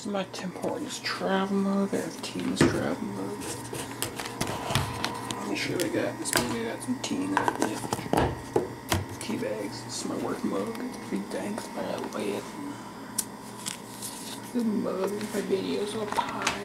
This is my Tim travel mug. I have Tina's travel mug. Let me show you what I got. This one I got some Tina tea bags. This is my work mug. Big thanks by the way. This mug, my videos all tied.